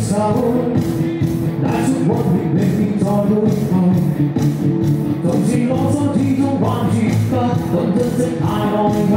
手，带出我愿，永别在背后。心始终挽拒，不懂珍惜太内疚。